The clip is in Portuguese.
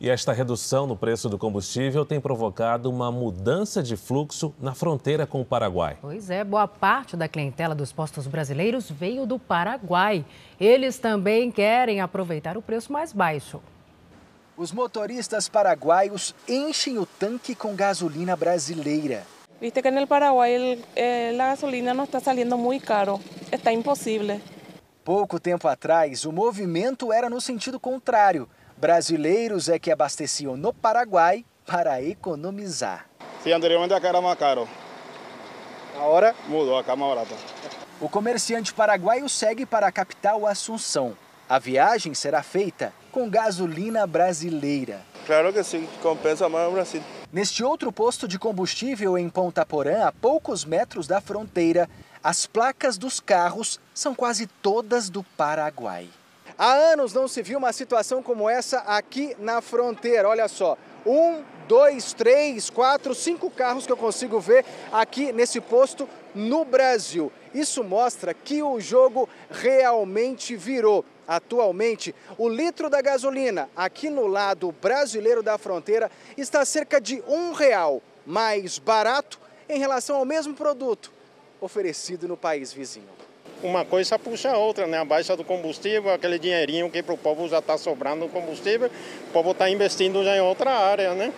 E esta redução no preço do combustível tem provocado uma mudança de fluxo na fronteira com o Paraguai. Pois é, boa parte da clientela dos postos brasileiros veio do Paraguai. Eles também querem aproveitar o preço mais baixo. Os motoristas paraguaios enchem o tanque com gasolina brasileira. Viste que no Paraguai eh, a gasolina não está saliendo muito caro, está impossível. Pouco tempo atrás, o movimento era no sentido contrário. Brasileiros é que abasteciam no Paraguai para economizar. Sim, anteriormente acá era mais caro. Agora mudou, acá mais barato. O comerciante paraguaio segue para a capital Assunção. A viagem será feita com gasolina brasileira. Claro que sim, compensa mais o Brasil. Neste outro posto de combustível em Ponta Porã, a poucos metros da fronteira, as placas dos carros são quase todas do Paraguai. Há anos não se viu uma situação como essa aqui na fronteira. Olha só, um, dois, três, quatro, cinco carros que eu consigo ver aqui nesse posto no Brasil. Isso mostra que o jogo realmente virou. Atualmente, o litro da gasolina aqui no lado brasileiro da fronteira está cerca de um real mais barato em relação ao mesmo produto oferecido no país vizinho uma coisa puxa a outra, né? A baixa do combustível, aquele dinheirinho que para o povo já está sobrando no combustível, o povo está investindo já em outra área, né?